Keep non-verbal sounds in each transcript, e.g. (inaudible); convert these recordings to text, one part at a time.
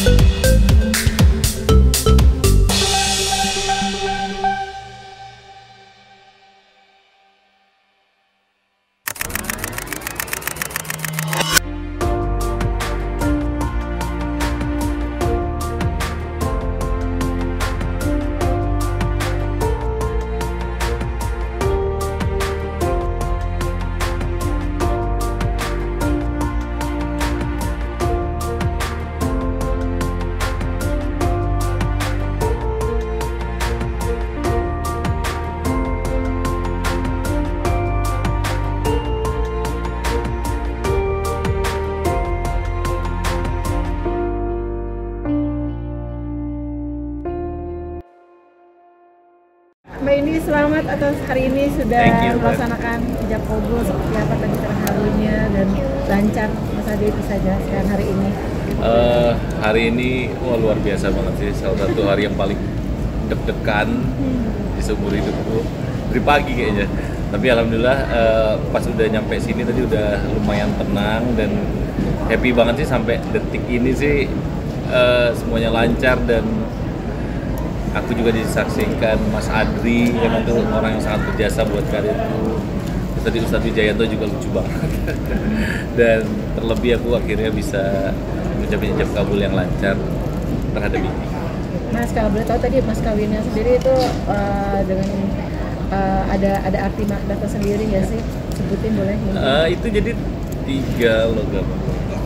Mbak selamat atas hari ini sudah you, melaksanakan hijab kabul seperti apa tadi terharunya dan lancar. Mas Ade bisa jelaskan hari ini. Eh, hari ini wah luar biasa banget sih. Salah satu hari yang paling deg-degan di seumur hidupku. Dari pagi kayaknya. Tapi alhamdulillah eh, pas udah nyampe sini tadi udah lumayan tenang dan happy banget sih sampai detik ini sih. Eh, semuanya lancar dan aku juga disaksikan Mas Adri yang itu orang yang sangat berjasa buat karirku Terus tadi Ustadz Wijayanto juga lucu banget (laughs) dan terlebih aku akhirnya bisa mencapai ijab kabul yang lancar terhadap ini Mas kalau boleh tahu tadi mas kawinnya sendiri itu eh, dengan eh, ada ada arti makna tersendiri ya sih? Sebutin boleh? Eh, itu jadi tiga logam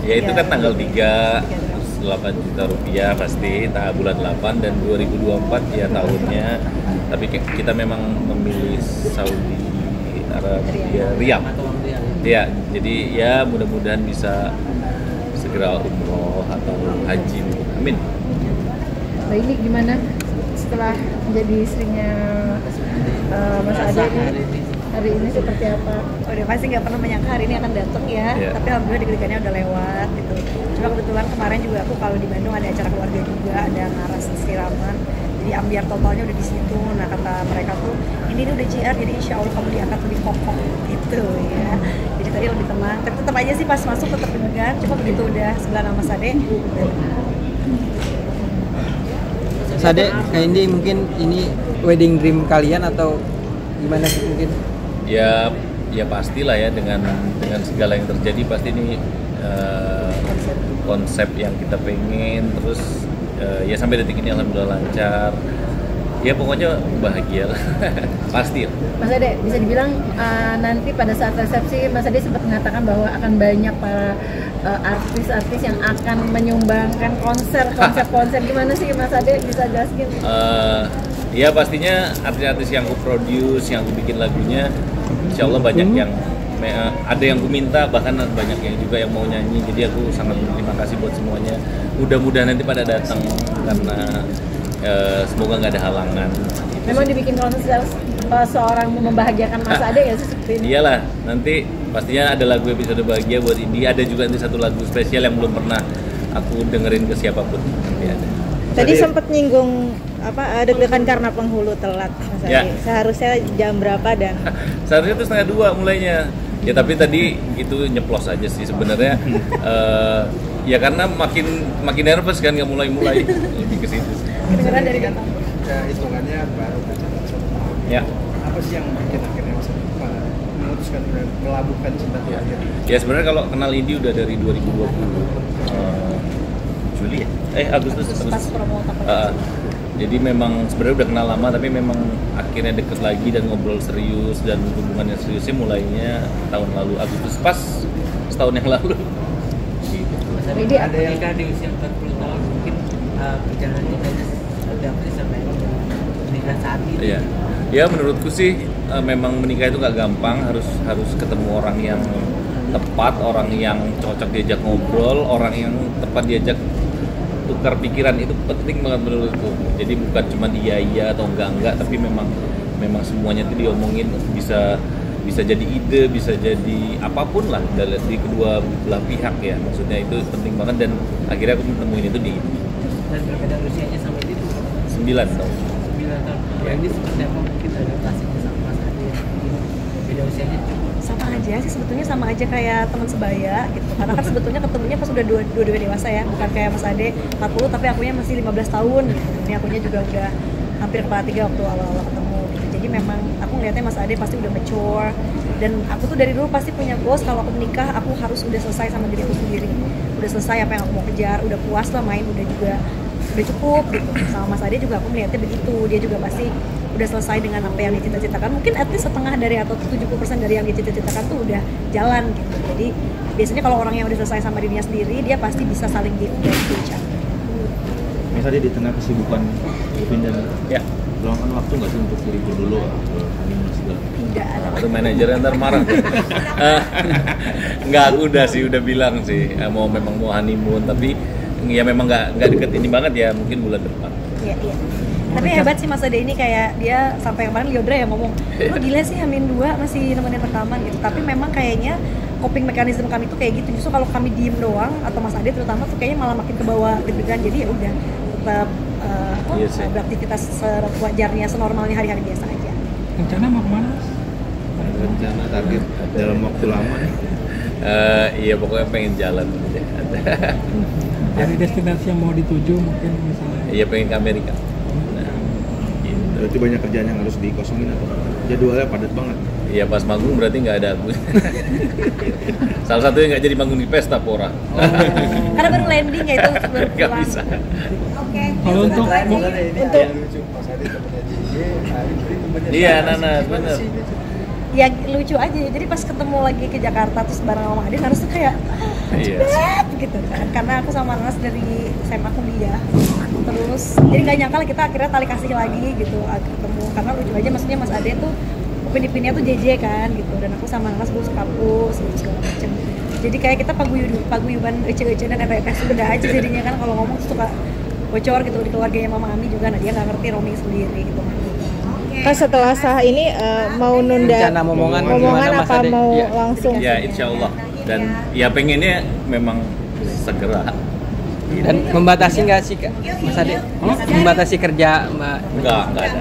ya itu Ya. kan tanggal 3 terus 8 juta rupiah pasti tahun bulan 8 dan 2024 ya tahunnya. Tapi kita memang memilih Saudi Arabia. Riyadh. Ya jadi ya mudah-mudahan bisa segera umroh atau haji. Amin. Mbak ini gimana setelah menjadi istrinya eh, Mas Ade ini hari ini seperti apa? udah pasti nggak pernah menyangka hari ini akan datang ya. Iya. tapi alhamdulillah deg-degannya udah lewat gitu. Cuma kebetulan kemarin juga aku kalau di Bandung ada acara keluarga juga ada ngaras siraman. Jadi ambiar totalnya udah di situ. Nah kata mereka tuh ini udah JR jadi insya Allah kamu diangkat lebih kokoh. Gitu ya. Jadi tadi lebih tenang. Tapi tetap aja sih pas masuk tetap deg-degan. Cuma begitu udah sebelah nama Sade. Sade, Kak Indi mungkin ini wedding dream kalian atau gimana sih mungkin? Ya ya pastilah ya dengan dengan segala yang terjadi pasti ini eh, konsep yang kita pengen terus eh, ya sampai detik ini alhamdulillah lancar. Ya pokoknya bahagia lah. (laughs) Pasti Mas Ade bisa dibilang eh, nanti pada saat resepsi Mas Ade sempat mengatakan bahwa akan banyak para artis-artis yang akan menyumbangkan konser konsep-konser (laughs) gimana sih Mas Ade? Bisa jelaskan? Eh, ya pastinya artis-artis yang aku produce yang aku bikin lagunya insya Allah banyak yang me- eh, ada yang aku minta bahkan banyak yang juga yang mau nyanyi jadi aku sangat berterima kasih buat semuanya mudah-mudahan nanti pada datang karena eh, semoga nggak ada halangan Gitu Memang sih. dibikin konser eh, seorang membahagiakan Mas Ade ya sih seperti ini? Iyalah, nanti pastinya ada lagu episode bahagia buat Indi. Ada juga nanti satu lagu spesial yang belum pernah aku dengerin ke siapa pun. Nanti ada. Tadi sempat nyinggung apa eh, deg-degan karena penghulu telat Mas Adi. Ya. Seharusnya jam berapa dan (laughs) Seharusnya tuh setengah dua mulainya. Ya tapi tadi itu nyeplos aja sih sebenarnya. (laughs) eh, ya karena makin makin nervous kan nggak mulai-mulai lebih ke situ. Kedengeran dari kata. ya hitungannya baru. Ya. Apa sih yang bikin akhirnya Mas memutuskan melabuhkan cinta Ya. ya sebenarnya kalau kenal Indi udah dari 2020 eh, Juli ya? Eh Agustus. Terus pas Agustus. promo apa Uh, jadi memang sebenarnya udah kenal lama tapi memang akhirnya deket lagi dan ngobrol serius dan hubungan yang seriusnya mulainya tahun lalu Agustus pas setahun yang lalu. Gitu. Mas Ini Adi, dia- ada nikah di usia 40 tahun mungkin uh, perjalanan nikahnya seperti apa sih sampai menikah saat ini? Iya. Ya menurutku sih uh, memang menikah itu gak gampang harus harus ketemu orang yang tepat, orang yang cocok diajak ngobrol, orang yang tepat diajak tukar pikiran itu penting banget menurutku. Jadi bukan cuma iya iya atau enggak enggak, tapi memang memang semuanya itu diomongin bisa bisa jadi ide, bisa jadi apa pun lah dari di kedua belah pihak ya. Maksudnya itu penting banget dan akhirnya aku menemuin itu di Dan berbeda usianya sampai itu 9 tahun. 9 tahun. Ya. Ini seperti apa mungkin adaptasinya sama Mas Adi mungkin beda usianya cukup sama aja sih sebetulnya sama aja kayak teman sebaya gitu. Karena kan sebetulnya ketemunya pas udah dua dua dewasa ya bukan kayak Mas Ade 40 tapi akunya masih 15 tahun gitu. Ini akunya juga udah hampir kepala tiga waktu awal-awal ketemu gitu. Jadi memang aku ngeliatnya Mas Ade pasti udah mature. Dan aku tuh dari dulu pasti punya goals kalau aku menikah aku harus udah selesai sama diriku sendiri. Udah selesai apa yang aku mau kejar udah puas lah main udah juga udah cukup gitu. Sama Mas Ade juga aku melihatnya begitu. Dia juga pasti udah selesai dengan apa yang dicita-citakan. Mungkin at least setengah dari atau 70% dari yang dicita-citakan tuh udah jalan gitu. Jadi biasanya kalau orang yang udah selesai sama dirinya sendiri dia pasti bisa saling give back to each other Mas Ade di tengah kesibukan Upin dan Ya, luangkan waktu nggak sih untuk libur dulu atau tidak ada. Itu manajer ntar marah. (laughs) Eh, (laughs) Enggak, aku udah sih, udah bilang sih eh, mau memang mau honeymoon tapi ya memang nggak nggak deket ini banget ya mungkin bulan depan. Iya, iya. Tapi hebat sih Mas Ade ini kayak dia sampai kemarin Liodra yang ngomong, lo gila sih Amin dua masih nemenin rekaman gitu. Tapi memang kayaknya coping mekanisme kami tuh kayak gitu. Justru kalau kami diem doang atau Mas Ade terutama tuh kayaknya malah makin ke bawah deg-degan. Jadi ya udah tetap eh, apa, Iya beraktivitas sewajarnya, senormalnya hari-hari biasa aja. Rencana mau ke mana? rencana target dalam waktu lama nih Eh, iya pokoknya pengen jalan aja. (laughs) Dari destinasi yang mau dituju mungkin misalnya. Iya pengen ke Amerika. Nah, gitu. berarti banyak kerjaan yang harus dikosongin atau jadwalnya padat banget Iya pas manggung berarti nggak ada aku. (laughs) Salah satunya nggak jadi manggung di pesta pora. Karena baru landing ya itu (laughs) baru Nggak pulang. bisa. Kalau untuk untuk Iya Nana bener. Ya lucu aja. Jadi pas ketemu lagi ke Jakarta terus bareng sama Adin harus tuh kayak Iya. cepet gitu kan. Karena aku sama Nas dari SMA kuliah. Terus jadi nggak nyangka lah kita akhirnya tali kasih lagi gitu ag- ketemu. Karena lucu aja maksudnya Mas Ade tuh upin-ipinnya tuh JJ kan gitu. Dan aku sama Nas gue kampus gitu, segala macem. Jadi kayak kita paguyuban paguyuban ece-ece dan FFS beda aja jadinya kan. Kalau ngomong tuh suka bocor gitu di keluarganya Mama Ami juga. Nah dia nggak ngerti roaming sendiri gitu Kan setelah sah ini eh, mau nunda Rencana momongan momongan gimana Mas apa Ade? mau Iya. langsung? Ya insya Allah. Dan ya pengennya memang segera. Dan membatasi nggak sih Kak Mas Ade? Membatasi kerja Mbak Enggak, enggak ada.